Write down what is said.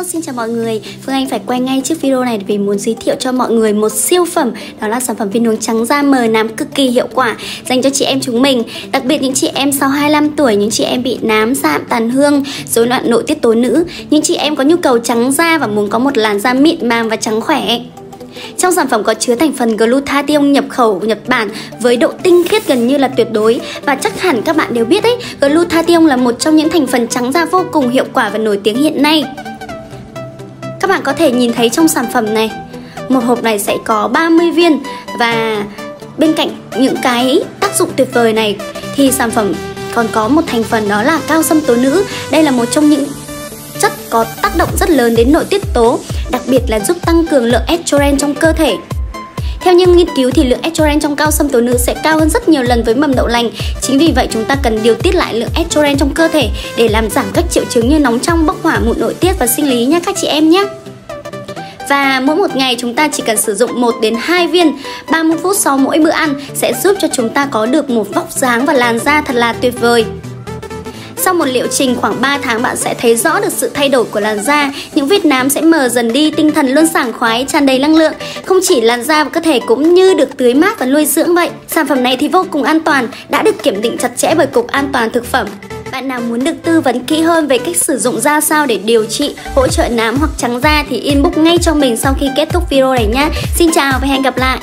Hello, xin chào mọi người. Phương Anh phải quay ngay chiếc video này vì muốn giới thiệu cho mọi người một siêu phẩm Đó là sản phẩm viên uống trắng da mờ nám cực kỳ hiệu quả Dành cho chị em chúng mình. Đặc biệt những chị em sau 25 tuổi, những chị em bị nám, sạm, tàn hương rối loạn nội tiết tố nữ Những chị em có nhu cầu trắng da và muốn có một làn da mịn màng và trắng khỏe. Trong sản phẩm có chứa thành phần glutathione nhập khẩu của Nhật Bản với độ tinh khiết gần như là tuyệt đối. Và chắc hẳn các bạn đều biết đấy, glutathione là một trong những thành phần trắng da vô cùng hiệu quả và nổi tiếng hiện nay. Các bạn có thể nhìn thấy trong sản phẩm này, một hộp này sẽ có 30 viên và bên cạnh những cái tác dụng tuyệt vời này thì sản phẩm còn có một thành phần đó là cao xâm tố nữ. Đây là một trong những chất có tác động rất lớn đến nội tiết tố, đặc biệt là giúp tăng cường lượng estrogen trong cơ thể. Theo những nghiên cứu thì lượng estrogen trong cao sâm tố nữ sẽ cao hơn rất nhiều lần với mầm đậu lành. Chính vì vậy chúng ta cần điều tiết lại lượng estrogen trong cơ thể để làm giảm các triệu chứng như nóng trong, bốc hỏa, mụn nội tiết và sinh lý nhé các chị em nhé. Và mỗi một ngày chúng ta chỉ cần sử dụng 1 đến 2 viên 30 phút sau mỗi bữa ăn sẽ giúp cho chúng ta có được một vóc dáng và làn da thật là tuyệt vời. Sau một liệu trình khoảng 3 tháng bạn sẽ thấy rõ được sự thay đổi của làn da, những vết nám sẽ mờ dần đi, tinh thần luôn sảng khoái, tràn đầy năng lượng. Không chỉ làn da và cơ thể cũng như được tưới mát và nuôi dưỡng vậy. Sản phẩm này thì vô cùng an toàn, đã được kiểm định chặt chẽ bởi Cục An toàn Thực phẩm. Bạn nào muốn được tư vấn kỹ hơn về cách sử dụng ra sao để điều trị, hỗ trợ nám hoặc trắng da thì inbox ngay cho mình sau khi kết thúc video này nhé. Xin chào và hẹn gặp lại!